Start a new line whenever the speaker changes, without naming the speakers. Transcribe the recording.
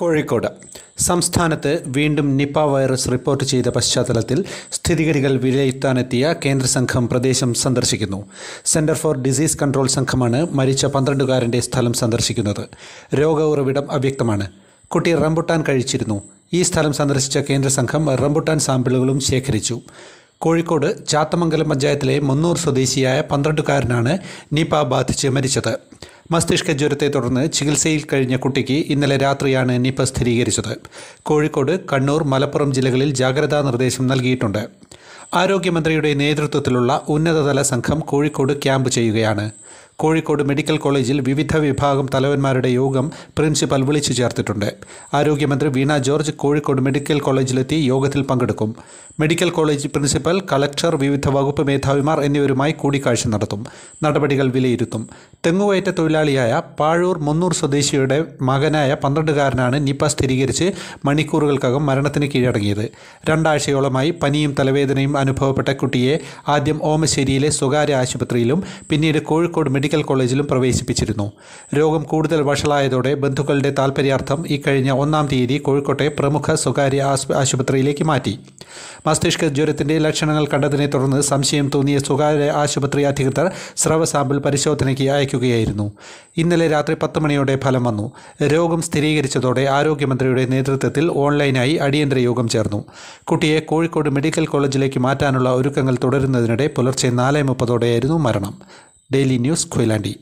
കോഴിക്കോട് സംസ്ഥാനത്ത് വീണ്ടും Nipah virus report ചെയ്ത പശ്ചാത്തലത്തിൽ സ്ഥിതിഗതികൾ വിലയിരുത്താനെത്തിയ കേന്ദ്ര സംഘം പ്രദേശം സന്ദർശിക്കുന്നു സെന്റർ ഫോർ ഡിസീസ് കൺട്രോൾ സംഘമാണ് മരിച്ച പന്ത്രണ്ടുകാരൻ്റെ സ്ഥലം സന്ദർശിക്കുന്നത് രോഗ ഉറവിടം അവ്യക്തമാണ് കുട്ടി റംബുട്ടാൻ കഴിച്ചിരുന്നു ഈ സ്ഥലം സന്ദർശിച്ച കേന്ദ്ര സംഘം റംബുട്ടാൻ സാമ്പിളുകളും ശേഖരിച്ചു കോഴിക്കോട് ചാത്തമംഗലം പഞ്ചായത്തിലെ മുന്നൂർ സ്വദേശിയായ പന്ത്രണ്ടുകാരനാണ് നിപ ബാധിച്ച് മരിച്ചത് മസ്തിഷ്ക ജ്വരത്തെ തുടർന്ന് ചികിത്സയിൽ കഴിഞ്ഞ കുട്ടിക്ക് ഇന്നലെ രാത്രിയാണ് നിപ സ്ഥിരീകരിച്ചത് കോഴിക്കോട് കണ്ണൂർ മലപ്പുറം ജില്ലകളിൽ ജാഗ്രതാ നിർദ്ദേശം നൽകിയിട്ടുണ്ട് ആരോഗ്യമന്ത്രിയുടെ നേതൃത്വത്തിലുള്ള ഉന്നതതല സംഘം കോഴിക്കോട് ക്യാമ്പ് ചെയ്യുകയാണ് കോഴിക്കോട് മെഡിക്കൽ കോളേജിൽ വിവിധ വിഭാഗം തലവന്മാരുടെ യോഗം പ്രിൻസിപ്പൽ വിളിച്ചു ചേർത്തിട്ടുണ്ട് ആരോഗ്യമന്ത്രി വീണ ജോർജ് കോഴിക്കോട് മെഡിക്കൽ കോളേജിലെത്തി യോഗത്തിൽ പങ്കെടുക്കും മെഡിക്കൽ കോളേജ് പ്രിൻസിപ്പൽ കളക്ടർ വിവിധ വകുപ്പ് മേധാവിമാർ എന്നിവരുമായി കൂടിക്കാഴ്ച നടത്തും നടപടികൾ വിലയിരുത്തും തെങ്ങുവയറ്റ തൊഴിലാളിയായ പാഴൂർ മുന്നൂർ സ്വദേശിയുടെ മകനായ പന്ത്രണ്ടുകാരനാണ് നിപ സ്ഥിരീകരിച്ച് മണിക്കൂറുകൾക്കകം മരണത്തിന് കീഴടങ്ങിയത് രണ്ടാഴ്ചയോളമായി പനിയും തലവേദനയും അനുഭവപ്പെട്ട കുട്ടിയെ ആദ്യം ഓമശ്ശേരിയിലെ സ്വകാര്യ ആശുപത്രിയിലും പിന്നീട് കോഴിക്കോട് മെഡിക്കൽ മെഡിക്കൽ കോളേജിലും പ്രവേശിപ്പിച്ചിരുന്നു രോഗം കൂടുതൽ വഷളായതോടെ ബന്ധുക്കളുടെ താൽപര്യാർത്ഥം ഇക്കഴിഞ്ഞ ഒന്നാം തീയതി കോഴിക്കോട്ടെ പ്രമുഖ സ്വകാര്യ ആശുപത്രിയിലേക്ക് മാറ്റി മസ്തിഷ്ക ജ്വരത്തിന്റെ ലക്ഷണങ്ങൾ കണ്ടതിനെ തുടർന്ന് സംശയം തോന്നിയ സ്വകാര്യ ആശുപത്രി അധികൃതർ സ്രവ സാമ്പിൾ പരിശോധനയ്ക്ക് അയക്കുകയായിരുന്നു ഇന്നലെ രാത്രി പത്ത് മണിയോടെ ഫലം വന്നു രോഗം സ്ഥിരീകരിച്ചതോടെ ആരോഗ്യമന്ത്രിയുടെ നേതൃത്വത്തിൽ ഓൺലൈനായി അടിയന്തര യോഗം ചേർന്നു കുട്ടിയെ കോഴിക്കോട് മെഡിക്കൽ കോളേജിലേക്ക് മാറ്റാനുള്ള ഒരുക്കങ്ങൾ തുടരുന്നതിനിടെ പുലർച്ചെ നാല് മുപ്പതോടെയായിരുന്നു മരണം ഡെയിലി ന്യൂസ് കൊയിലാണ്ടി